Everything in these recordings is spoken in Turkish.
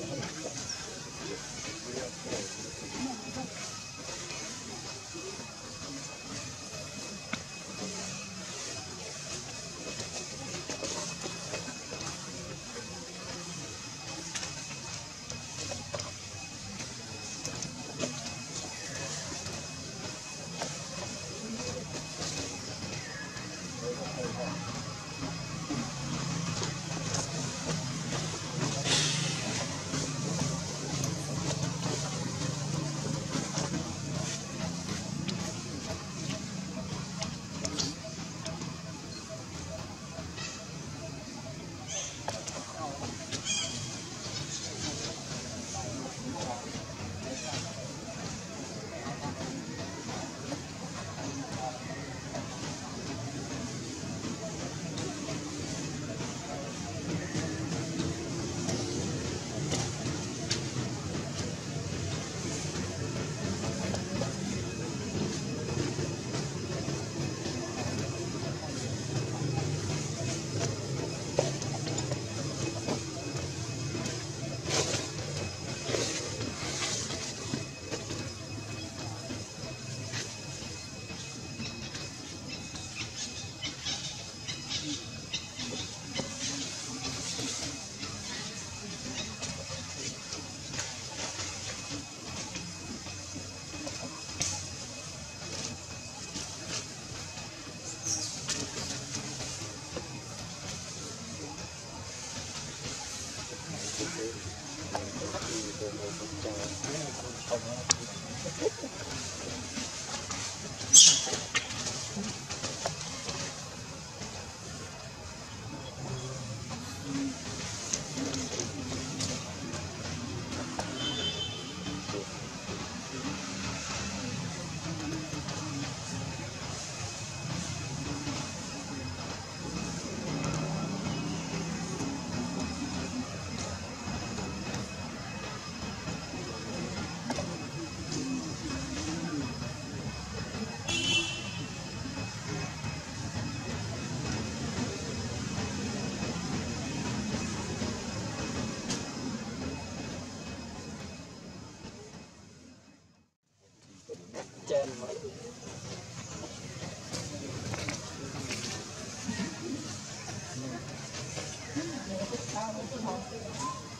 もう一回。来，我们试头。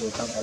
就刚才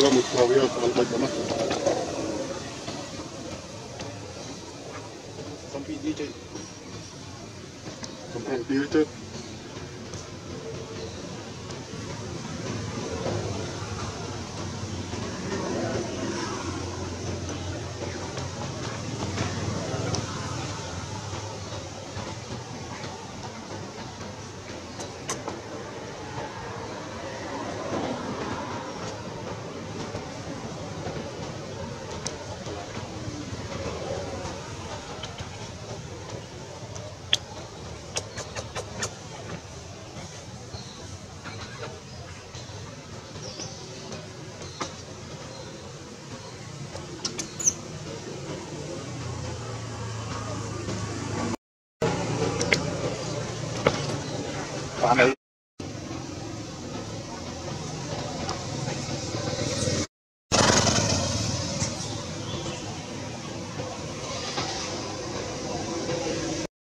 مستويات الهجمة Sampai dia je